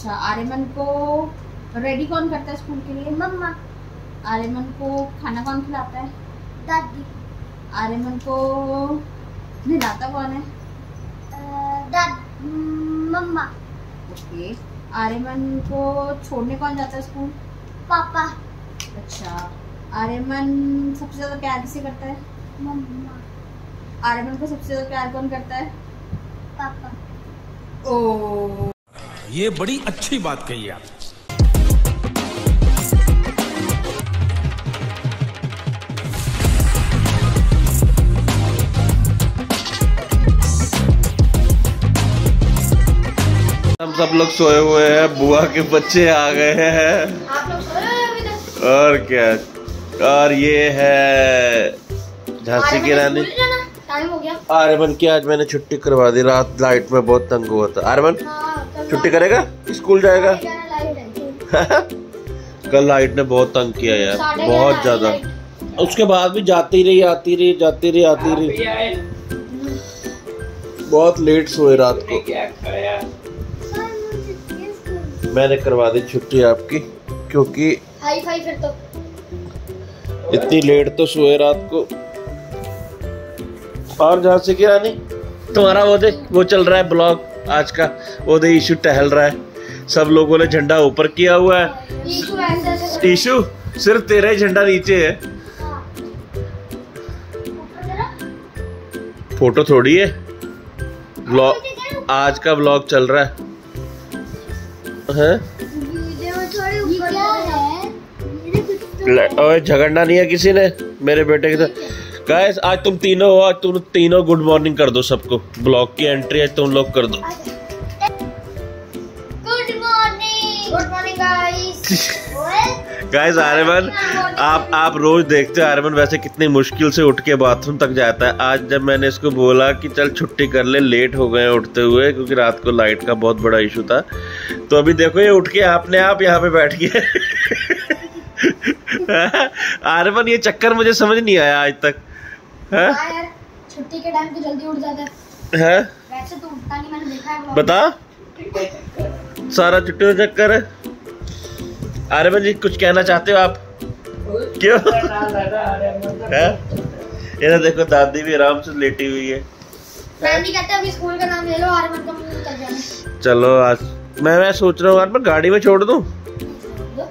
अच्छा आर्यमन को रेडी कौन करता है स्कूल के लिए? मम्मा। आर्यमन को खाना कौन खिलाता है? दादी। आर्यमन को नहलाता कौन है? मम्मा। ओके। आर्यमन को छोड़ने कौन जाता है स्कूल पापा। अच्छा। आर्यमन सबसे ज़्यादा प्यार किसे करता है? मम्मा। आर्यमन को सबसे ज़्यादा प्यार कौन करता है? पापा। ओ। ये बड़ी अच्छी बात कही आप हम सब लोग सोए हुए हैं बुआ के बच्चे आ गए हैं। आप लोग सो रहे हो अभी तक? और क्या? और ये है झांसी की रानी। टाइम हो गया। आर्यमन की आज मैंने छुट्टी करवा दी? रात लाइट में बहुत तंग हुआ था। आर्यमन हाँ छुट्टी करेगा? स्कूल जाएगा? कल लाइट ने बहुत तंग किया यार बहुत ज़्यादा। उसके बाद भी जाती रही आती रही जाती रही आती रही। बहुत लेट सोए रात को। मैंने करवा दी छुट्टी आपकी क्योंकि तो। इतनी लेट तो सोए रात को। और झांसी की रानी तुम्हारा वो देख वो चल रहा है ब्लॉग आज का वो दे इशू टहल रहा है। सब लोगों ने झंडा ऊपर किया हुआ है। ईशु इशू सिर्फ़ तेरा ही झंडा नीचे है। फ़ोटो थोड़ी है। ब्लॉग आज का ब्लॉग चल रहा है। हैं? वीडियो में थोड़ी ऊपर क्या है। मेरे कुछ तो ओए झगड़ना नहीं है किसी ने मेरे बेटे के साथ। गाइस आज तुम तीनों हो आज तुम तीनों गुड मॉर्निंग कर दो सबको। ब्लॉग की एंट्री आज तुम लोग कर दो। Good morning good morning guys guys Aryaman आप आप रोज देखते हो आर्यमन वैसे कितनी मुश्किल से उठ के बाथरूम तक जाता है। आज जब मैंने इसको बोला कि चल छुट्टी कर ले लेट हो गए उठते हुए क्योंकि रात को लाइट का बहुत बड़ा इशू था। तो अभी देखो ये उठ के आपने आप यहाँ पे बैठ गया। आर्यमन ये चक्कर मुझे समझ नहीं आया आज तक। छुट्टी के टाइम तो जल्दी उठ जाता है। है? वैसे तो उठता नहीं मैंने देखा है बता। सारा छुट्टी का चक्कर है। आर्यमन जी कुछ कहना चाहते हो आप? क्यों? है? ये ना देखो दादी भी आराम से लेटी हुई है। में। कहते हैं अभी स्कूल का नाम ले लो और मन का मुँह जाना चलो आज मैं मैं सोच रहा हूँ यार मैं गाड़ी में छोड़ दूँ?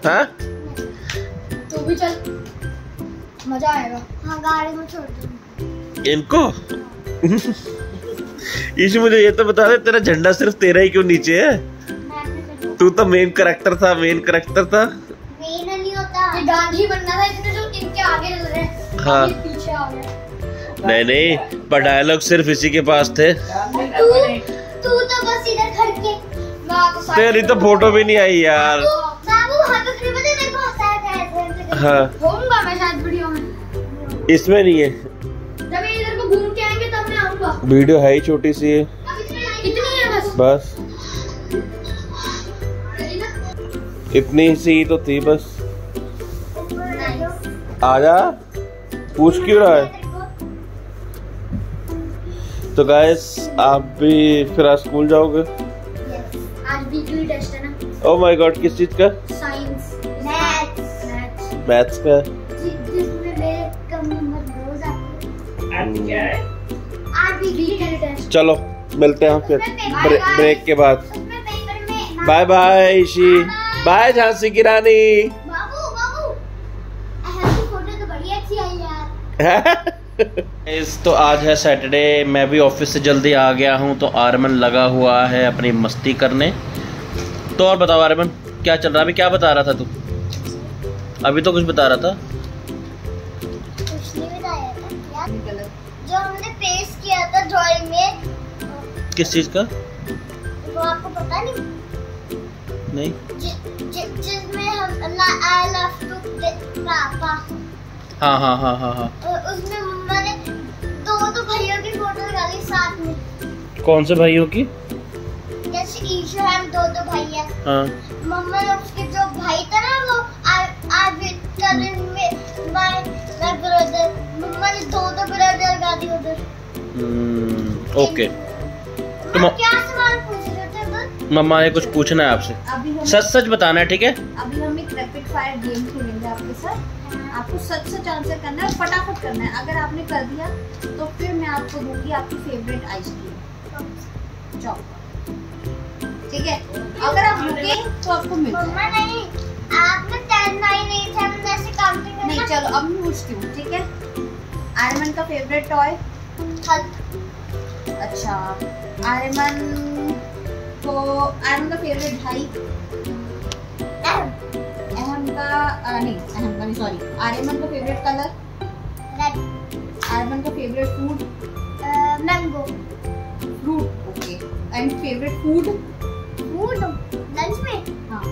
हाँ? तू भी चल। मज़ा आएगा। हाँ गाड़ी में छोड़ दो इनको? इशू मुझे ये तो बता दे तेरा झंडा सिर्फ़ तेरा ही क्यों नीचे है? तू तो मेन करेक्टर था मेन करेक्टर था। नहीं होता। ये गांधी बनना था इसने जो इनके आगे चल रहे हैं। नहीं नहीं पर डायलॉग सिर्फ़ इसी के पास थे। तू तू तो बस इधर खड़ के तो तेरी तो फ़ोटो भी नहीं आई यार। ऐसे। हाँ। इसमें नहीं है। वीडियो है ही छोटी सी। है इतनी है बस। बस इतनी सी तो थी बस। आजा। पूछ क्यों रहा है? तो गैस आप भी फिर आज स्कूल जाओगे? ओ माय गॉड किस चीज़ का? साइंस मैथ्स मैथ्स का। जिसमें मेरे कम नंबर रोज आते हैं। आज वीकली टेस्ट चलो मिलते हैं फिर ब्रे, ब्रेक के बाद। Bye bye Ishi bye Jhansi की रानी. तो आज है सैटरडे मैं भी ऑफ़िस से जल्दी आ गया हूँ तो आरमन लगा हुआ है अपनी मस्ती करने। तो और बताओ आरमन क्या चल रहा? है अभी क्या बता रहा था तू? अभी तो कुछ बता रहा था। किस चीज़ का? वो आपको पता नहीं? नहीं। जिसमें हम आई लव टू पापा हाँ हाँ हाँ हाँ हाँ। उसमें मम्मा ने दो दो भाइयों की फ़ोटो साथ में। कौन से भाइयों की? जैसे ईशु है दो दो भाई है। मम्मा ने उसके जो भाई था ना वो आई विल में माय माय ब्रदर मम्मा ने दो दो ब्रदर लगा दिए उधर। हम्म, ओके तुम क्या सवाल पूछ रहे थे मम्मा ने कुछ पूछना है आपसे। सच सच बताना है ठीक है? अभी हम एक रैपिड फायर गेम खेलेंगे आपके साथ। आपको सच सच आंसर करना है फटाफट करना है। अगर आपने कर दिया तो फिर मैं आपको दूँगी आपकी फेवरेट आइसक्रीम ठीक है? अगर आप रुके तो आपको मिल मम्मा नहीं आपने टेन नाइन एट सेवन ऐसे काउंटिंग नहीं चलो अब मैं पूछती हूँ ठीक है? आयरमैन का फेवरेट टॉय हल्क अच्छा आयरमैन को आयरमैन का फेवरेट भाई? अहम का नहीं अहम का नहीं सॉरी आर्यमन का फेवरेट कलर रेड आर्यमन का favourite food mango fruit okay and favourite food food lunch में? हाँ.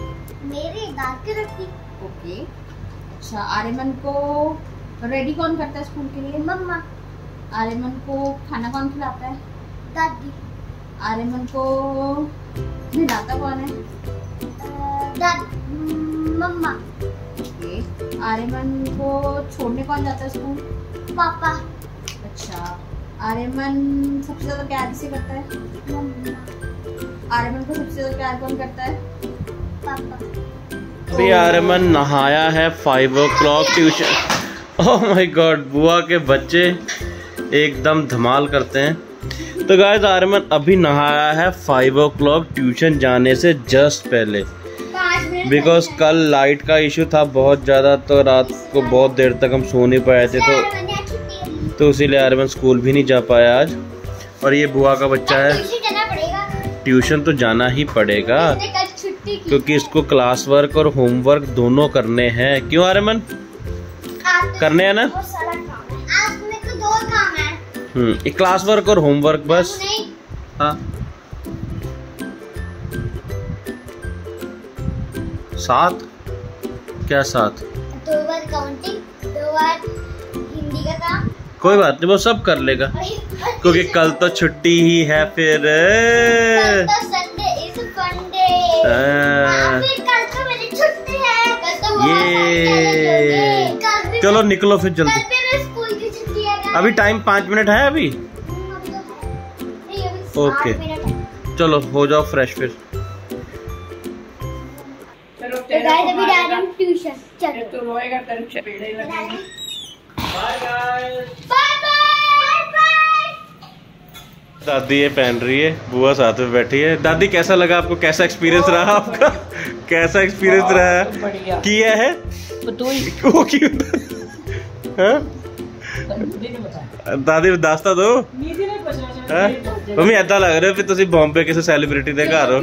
मेरी दाल की रोटी। ओके अच्छा आर्यमन को रेडी कौन करता है स्कूल के लिए? मम्मा। आर्यमन को खाना कौन खिलाता है? दादी। आर्यमन को। नहलाता कौन है? दादी मम्मा। ओके आर्यमन को छोड़ने कौन जाता है स्कूल? पापा। अच्छा आर्यमन सबसे ज़्यादा प्यार किसे करता है? मम्मा। आर्यमन को सबसे ज़्यादा प्यार कौन करता है? पापा। अभी आर्यमन नहाया है five o'clock tuition oh my God बुआ के बच्चे एकदम धमाल करते हैं। तो गाइस आर्यमन अभी नहाया है फाइव ओ क्लॉक ट्यूशन जाने से जस्ट पहले। बिकॉज़ कल लाइट का इशू था बहुत ज़्यादा तो रात को बहुत देर तक हम सो नहीं पाए थे तो तो इसीलिए आर्यमन स्कूल भी नहीं जा पाया आज। और ये बुआ का बच्चा है। ट्यूशन तो जाना ही पड़ेगा, क्योंकि इसको क्लास वर्क और होमवर्क दोनों करने हैं। क्यों, आर्यमन? करने हैं ना? हम्म क्लास वर्क और होमवर्क बस। हाँ। सात? क्या सात? दो बार काउंटिंग दो बार हिंदी का काम। कोई बात नहीं वो सब कर लेगा। क्योंकि कल तो छुट्टी ही है फिर। कल तो संडे इज़ फंडे हाँ। फिर कल तो मेरी छुट्टी है। कल तो ये। चलो निकलो फिर जल्दी। अभी टाइम पाँच मिनट है अभी? ओके। चलो हो जाओ फ्रेश फिर। दादी ये पहन रही है बुआ साथ में बैठी है। दादी कैसा लगा आपको? कैसा एक्सपीरियंस रहा आपका? कैसा एक्सपीरियंस रहा? किया है? वो क्यों? हाँ? ਦਾਦੀ ਨੂੰ ਦੱਸ ਤਾਂ ਦੋ ਨੀਦੀ ਨੇ ਪੁੱਛਣਾ ਹੈ ਮੰਮੀ ਐਦਾਂ ਲੱਗ ਰਿਹਾ ਵੀ ਤੁਸੀਂ ਬੰਬੇ ਕਿਸੇ ਸੈਲੀਬ੍ਰਿਟੀ ਦੇ ਘਰ ਹੋ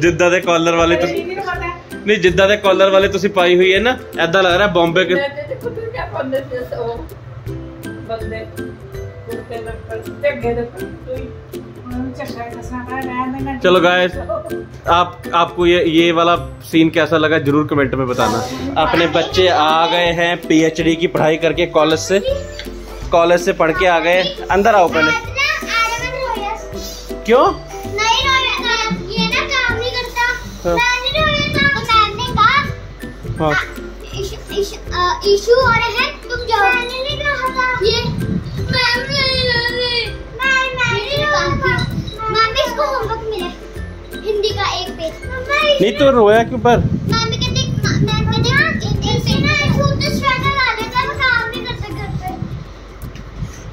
ਜਿੱਦਾਂ ਦੇ ਕਾਲਰ ਵਾਲੇ ਤੁਸੀਂ ਨੀਦੀ ਨੂੰ ਪਤਾ ਨਹੀਂ ਜਿੱਦਾਂ ਦੇ ਕਾਲਰ ਵਾਲੇ ਤੁਸੀਂ ਪਾਈ ਹੋਈ ਹੈ ਨਾ ਐਦਾਂ ਲੱਗ ਰਿਹਾ ਬੰਬੇ ਕੇ ਮੈਂ ਤੇ ਕੁੱਤੇ ਕਿਆ ਪਾਉਂਦੇ ਤੇ ਉਹ ਬੰਦੇ ਕੁੱਤੇ ਲੱਪਰ ਤੇ ਅੱਗੇ ਦੇ ਕੋਈ ਚੱਕਾ ਕਸਾ ਕਰ ਰਹਿਣ ਦੇ चलो गाइस आप आपको ये ये वाला सीन कैसा लगा जरूर कमेंट में बताना अपने बच्चे आ गए हैं पीएचडी की पढ़ाई करके कॉलेज से कॉलेज से पढ़ के आ गए। अंदर आओ पहले। क्यों? नहीं ये ना काम नहीं करता हाँ। मैं नहीं रोया था तो मैम ने कहा हाँ इशू इशू इशू हो रहे हैं तुम जाओ मैंने नहीं कहा था ये मैम नहीं रोई मैं मैं नहीं रोया था मैम इसको होमवर्क मिला हिंदी का एक पेज। नहीं तो रोया क्यों पर?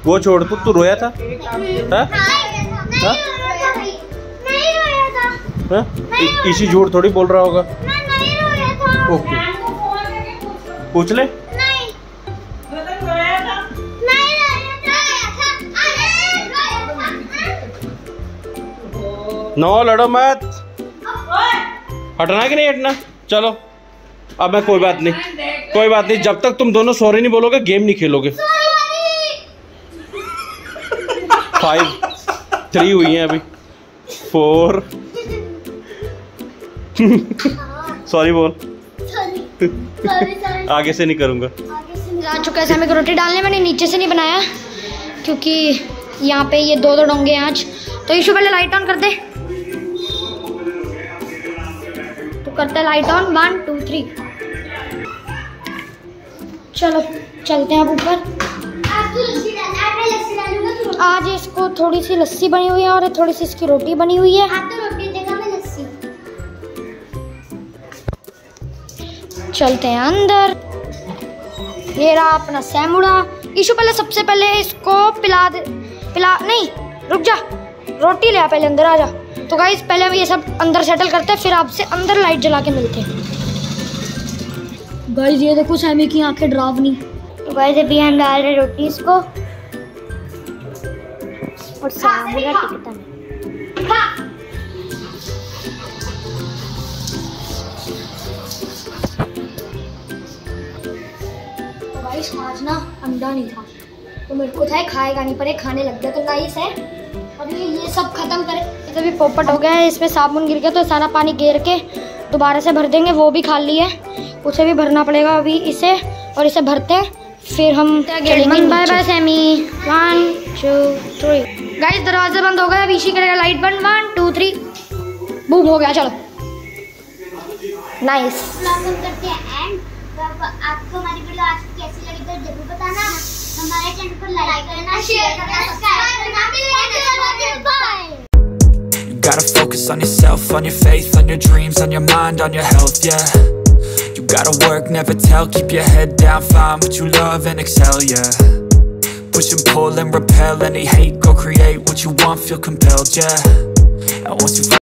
वो छोड़ तू तू रोया था? हाँ? हाँ? हाँ? इसी झूठ थोड़ी बोल रहा होगा। ओके। पूछ ले। नो, लड़ो मत। हटना कि नहीं हटना? चलो। अब मैं कोई बात नहीं। कोई बात नहीं, जब तक तुम दोनों सॉरी नहीं बोलोगे, गेम नहीं खेलोगे। फाइव थ्री हुई हैं अभी। फोर सॉरी बोल। आगे से नहीं करूँगा। आ चुका है, हमें रोटी डालने, मैंने नीचे से नहीं बनाया, क्योंकि यहाँ पे ये दो दो डोंगे हैं आज। तो ईशु पहले लाइट ऑन कर दे। तो करते light on one two three चलो, चलते हैं अब ऊपर। आज इसको थोड़ी सी लस्सी बनी हुई है और थोड़ी सी इसकी रोटी बनी हुई है। हाँ तो रोटी जगह में लस्सी। चलते हैं अंदर। ये रहा अपना सैमुड़ा। ईशु पहले सबसे पहले इसको पिला दे पिला नहीं रुक जा। रोटी ले आ पहले अंदर आ जा। तो गाइज़ पहले हम ये सब अंदर सेटल करते हैं फिर आपसे अंदर लाइट जला के मिलते हैं। गाइज़ ये देखो सैमी की आँखें डरावनी तो गाइज़ अभी हम डाल रहे रोटी इसको। और सामूरा टिकता है तो गाइस आज ना अंडा नहीं था। तो मेरे को था खाएगा नहीं पर खाने लग गया तो गाइस है। अभी ये सब खत्म करे। तो अभी पोपट हो गया है इसमें साबुन गिर गया तो सारा पानी गेर के दोबारा से भर देंगे वो भी खाली है। उसे भी भरना पड़ेगा अभी इसे और इसे भरते हैं फिर हम bye bye Sammy one two three guys दरवाजे बंद हो गए अब इसी करेगा लाइट बंद वन टू थ्री बूम हो गया चलो नाइस करते हैं एंड आपको हमारी वीडियो आज कैसी लगी तो ज़रूर बताना हमारे चैनल को लाइक करना शेयर करना सब्सक्राइब करना bye gotta focus on yourself, on your faith, on your dreams, on your mind, on your health, yeah You gotta work, never tell, keep your head down, find what you love and excel, yeah Push and pull and repel any hate, go create what you want, feel compelled, yeah. And once you